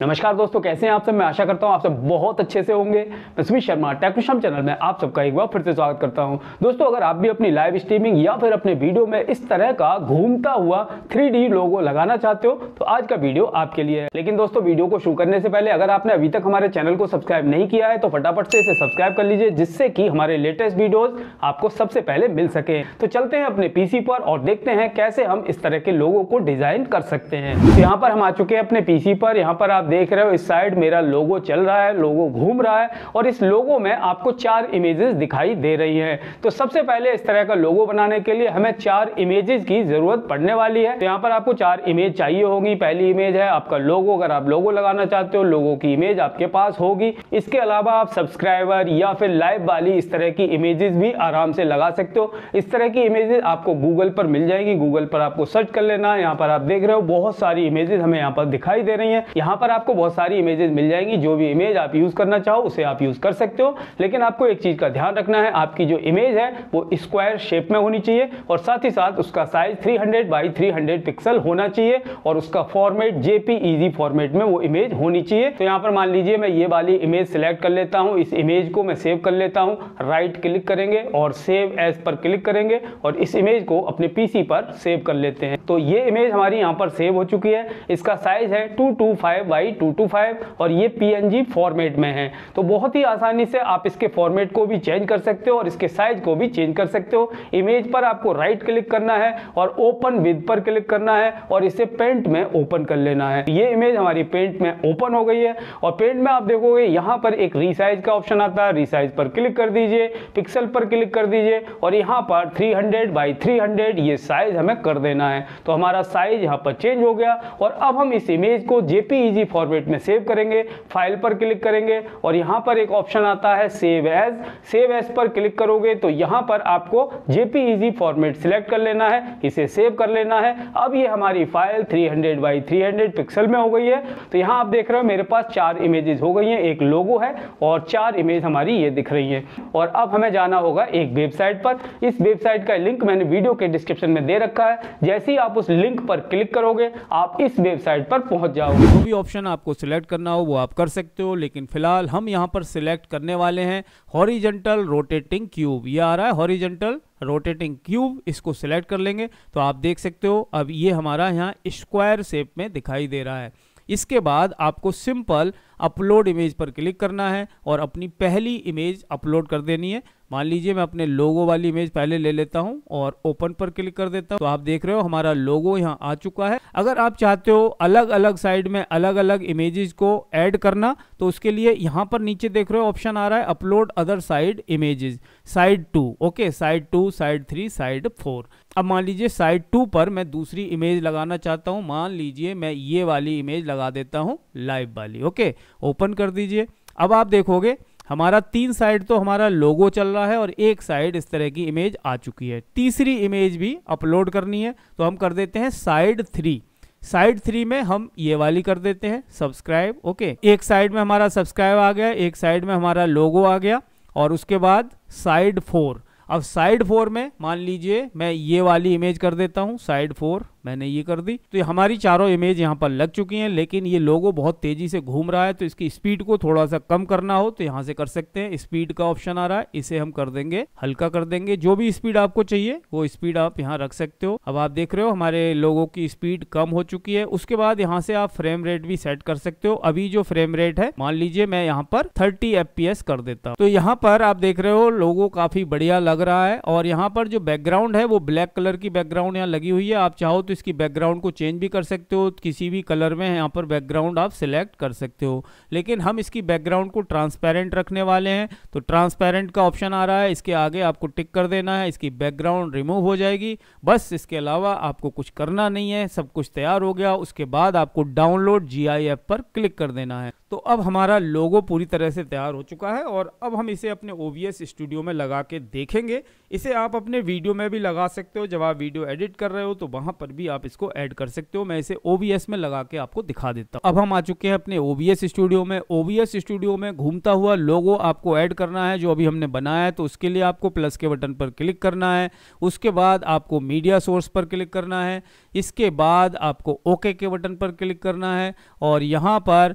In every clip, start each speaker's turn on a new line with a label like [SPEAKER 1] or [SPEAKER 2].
[SPEAKER 1] नमस्कार दोस्तों, कैसे हैं आप सब? मैं आशा करता हूँ आप सब बहुत अच्छे से होंगे। मैं सुमित शर्मा टेक्निशम चैनल में आप सबका एक बार फिर से स्वागत करता हूँ। दोस्तों, अगर आप भी अपनी लाइव स्ट्रीमिंग या फिर अपने वीडियो में इस तरह का घूमता हुआ थ्री लोगो लगाना चाहते हो तो आज का वीडियो आपके लिए है। लेकिन दोस्तों वीडियो को शुरू करने से पहले अगर आपने अभी तक हमारे चैनल को सब्सक्राइब नहीं किया है तो फटाफट से इसे सब्सक्राइब कर लीजिए, जिससे कि हमारे लेटेस्ट वीडियोज़ आपको सबसे पहले मिल सके। तो चलते हैं अपने पीसी पर और देखते हैं कैसे हम इस तरह के लोगों को डिज़ाइन कर सकते हैं। तो यहाँ पर हम आ चुके हैं अपने पीसी पर। यहाँ पर आप देख रहे हो, इस साइड मेरा लोगो चल रहा है, लोगो घूम रहा है और इस लोगो में आपको चार इमेजेस दिखाई दे रही हैं। तो सबसे पहले इस तरह का लोगो बनाने के लिए हमें चार इमेजेस की ज़रूरत पड़ने वाली है। तो यहाँ पर आपको चार इमेज चाहिए होगी। पहली इमेज है आपका लोगो। अगर आप लोगो लगाना चाहते हो, लोगो की इमेज आपके पास होगी। इसके अलावा आप सब्सक्राइबर या फिर लाइव वाली इस तरह की इमेजेस भी आराम से लगा सकते हो। इस तरह की इमेजेस आपको गूगल पर मिल जाएगी। गूगल पर आपको सर्च कर लेना। यहाँ पर आप देख रहे हो, बहुत सारी इमेजेस हमें यहाँ पर दिखाई दे रही है। यहाँ पर आपको बहुत सारी इमेजेस मिल जाएँगी, जो भी इमेज आप यूज़ करना चाहो, उसे आप यूज़ कर सकते हो। लेकिन आपको एक चीज़ का ध्यान रखना है, आपकी जो इमेज है, वो स्क्वायर शेप में होनी चाहिए और साथ ही साथ उसका साइज़ 300 बाई 300 पिक्सल होना चाहिए और उसका फॉर्मेट जेपी इजी फॉर्मेट में वो इमेज होनी चाहिए। तो यहाँ पर मान लीजिए, मैं ये वाली इमेज सिलेक्ट कर लेता हूँ, इस इमेज को मैं सेव कर लेता हूँ राइट क्लिक करेंगे और सेव एज पर क्लिक करेंगे और इस इमेज को अपने पीसी पर सेव कर लेते हैं। तो ये इमेज हमारी यहाँ पर सेव हो चुकी है। इसका साइज़ है two two five two two five और ये पीएनजी फॉर्मेट में है। तो बहुत ही आसानी से आप इसके फॉर्मेट को भी चेंज कर सकते हो और इसके साइज़ को भी चेंज कर सकते हो। इमेज पर आपको राइट क्लिक करना है और ओपन विद पर क्लिक करना है और इसे पेंट में ओपन कर लेना है। ये इमेज हमारी पेंट में ओपन हो गई है और पेंट में आप देखोगे यहाँ पर एक रिसाइज का ऑप्शन आता है। रिसाइज पर क्लिक कर दीजिए पिक्सल पर क्लिक कर दीजिए और यहाँ पर 300 बाई 300 ये साइज़ हमें कर देना है। तो हमारा साइज़ यहाँ पर चेंज हो गया और अब हम इस इमेज को जेपीईजी फॉर्मेट में सेव करेंगे फ़ाइल पर क्लिक करेंगे और यहाँ पर एक ऑप्शन आता है सेव एज सेव एज पर क्लिक करोगे तो यहाँ पर आपको जेपीईजी फॉर्मेट सिलेक्ट कर लेना है, इसे सेव कर लेना है. अब ये हमारी फ़ाइल 300 बाई 300 पिक्सल में हो गई है. तो यहाँ आप देख रहे हो मेरे पास चार इमेजेस हो गई हैं, एक लोगो है और चार इमेज हमारी ये दिख रही है. और अब हमें जाना होगा एक वेबसाइट पर. इस वेबसाइट का लिंक मैंने वीडियो के डिस्क्रिप्शन में दे रखा है. जैसे ही आप उस लिंक पर क्लिक करोगे, आप इस वेबसाइट पर पहुँच जाओगे.
[SPEAKER 2] जो भी ऑप्शन आपको सिलेक्ट करना हो, वो आप कर सकते हो, लेकिन फ़िलहाल हम यहाँ पर सिलेक्ट करने वाले हैं हॉरिजेंटल रोटेटिंग क्यूब ये आ रहा है हॉरिजेंटल रोटेटिंग क्यूब इसको सिलेक्ट कर लेंगे तो आप देख सकते हो, अब ये हमारा यहाँ स्क्वायर शेप में दिखाई दे रहा है। इसके बाद आपको सिंपल अपलोड इमेज पर क्लिक करना है और अपनी पहली इमेज अपलोड कर देनी है। मान लीजिए मैं अपने लोगो वाली इमेज पहले ले लेता हूँ और ओपन पर क्लिक कर देता हूँ। तो आप देख रहे हो हमारा लोगो यहाँ आ चुका है। अगर आप चाहते हो अलग अलग साइड में अलग अलग इमेजेस को ऐड करना तो उसके लिए यहाँ पर नीचे देख रहे हो ऑप्शन आ रहा है upload other side images. Side two, okay, side two, side three, side four. अब मान लीजिए साइड टू पर मैं दूसरी इमेज लगाना चाहता हूँ, मान लीजिए मैं ये वाली इमेज लगा देता हूँ लाइव वाली ओके ओपन कर दीजिए। अब आप देखोगे, हमारा तीन साइड तो हमारा लोगो चल रहा है और एक साइड इस तरह की इमेज आ चुकी है। तीसरी इमेज भी अपलोड करनी है तो हम कर देते हैं साइड थ्री साइड थ्री में हम ये वाली कर देते हैं सब्सक्राइब ओके एक साइड में हमारा सब्सक्राइब आ गया, एक साइड में हमारा लोगो आ गया, और उसके बाद साइड फोर अब साइड फोर में, मान लीजिए, मैं ये वाली इमेज कर देता हूँ साइड फोर मैंने ये कर दी। तो हमारी चारों इमेज यहाँ पर लग चुकी हैं, लेकिन ये लोगो बहुत तेज़ी से घूम रहा है तो इसकी स्पीड को थोड़ा सा कम करना हो तो यहाँ से कर सकते हैं। स्पीड का ऑप्शन आ रहा है, इसे हम कर देंगे, हल्का कर देंगे। जो भी स्पीड आपको चाहिए, वो स्पीड आप यहाँ रख सकते हो। अब आप देख रहे हो, हमारे लोगों की स्पीड कम हो चुकी है। उसके बाद यहाँ से आप फ्रेम रेट भी सेट कर सकते हो। अभी जो फ्रेम रेट है, मान लीजिए मैं यहाँ पर थर्टी एफ़ कर देता हूँ। तो यहाँ पर आप देख रहे हो लोगो काफ़ी बढ़िया लग रहा है और यहाँ पर जो बैकग्राउंड है, वो ब्लैक कलर की बैकग्राउंड यहाँ लगी हुई है। आप चाहो तो इसकी बैकग्राउंड को चेंज भी कर सकते हो, किसी भी कलर में यहाँ पर बैकग्राउंड आप सिलेक्ट कर सकते हो। लेकिन हम इसकी बैकग्राउंड को ट्रांसपेरेंट रखने वाले हैं। तो ट्रांसपेरेंट का ऑप्शन आ रहा है, इसके आगे आपको टिक कर देना है, इसकी बैकग्राउंड रिमूव हो जाएगी। बस इसके अलावा आपको कुछ करना नहीं है, सब कुछ तैयार हो गया, उसके बाद आपको डाउनलोड GIF पर क्लिक कर देना है। तो अब हमारा लोगो पूरी तरह से तैयार हो चुका है और अब हम इसे अपने ओ स्टूडियो में लगा के देखेंगे। इसे आप अपने वीडियो में भी लगा सकते हो। जब आप वीडियो एडिट कर रहे हो तो वहाँ पर भी आप इसको ऐड कर सकते हो। मैं इसे ओबीएस में लगा के आपको दिखा देता हूँ। अब हम आ चुके हैं अपने ओ स्टूडियो में। ओ स्टूडियो में घूमता हुआ लोगो आपको ऐड करना है, जो अभी हमने बनाया है। तो उसके लिए आपको प्लस के बटन पर क्लिक करना है। उसके बाद आपको मीडिया सोर्स पर क्लिक करना है। इसके बाद आपको ओके के बटन पर क्लिक करना है। और यहाँ पर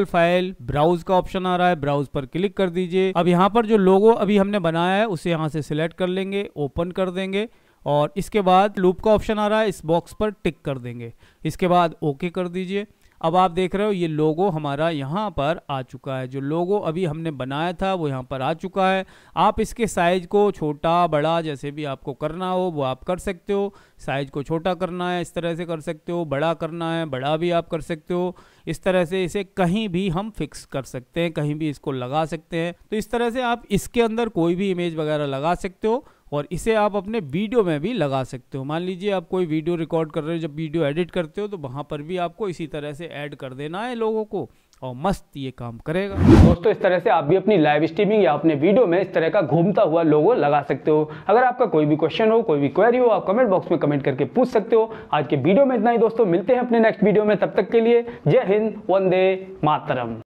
[SPEAKER 2] लोकल फ़ाइल ब्राउज का ऑप्शन आ रहा है ब्राउज पर क्लिक कर दीजिए। अब यहाँ पर जो लोगो अभी हमने बनाया है, उसे यहाँ से सिलेक्ट कर लेंगे ओपन कर देंगे और इसके बाद लूप का ऑप्शन आ रहा है, इस बॉक्स पर टिक कर देंगे। इसके बाद ओके कर दीजिए। अब आप देख रहे हो, ये लोगो हमारा यहाँ पर आ चुका है। जो लोगो अभी हमने बनाया था, वो यहाँ पर आ चुका है। आप इसके साइज़ को छोटा, बड़ा जैसे भी आपको करना हो, वो आप कर सकते हो। साइज़ को छोटा करना है, इस तरह से कर सकते हो। बड़ा करना है, बड़ा भी आप कर सकते हो। इस तरह से इसे कहीं भी हम फिक्स कर सकते हैं, कहीं भी इसको लगा सकते हैं। तो इस तरह से आप इसके अंदर कोई भी इमेज वगैरह लगा सकते हो। और इसे आप अपने वीडियो में भी लगा सकते हो। मान लीजिए आप कोई वीडियो रिकॉर्ड कर रहे हो, जब वीडियो एडिट करते हो तो वहाँ पर भी आपको इसी तरह से ऐड कर देना है लोगों को और मस्त ये काम करेगा।
[SPEAKER 1] दोस्तों, इस तरह से आप भी अपनी लाइव स्ट्रीमिंग या अपने वीडियो में इस तरह का घूमता हुआ लोगो लगा सकते हो। अगर आपका कोई भी क्वेश्चन हो, कोई भी क्वेरी हो, आप कमेंट बॉक्स में कमेंट करके पूछ सकते हो। आज के वीडियो में इतना ही, दोस्तों। मिलते हैं अपने नेक्स्ट वीडियो में। तब तक के लिए जय हिंद, वंदे मातरम।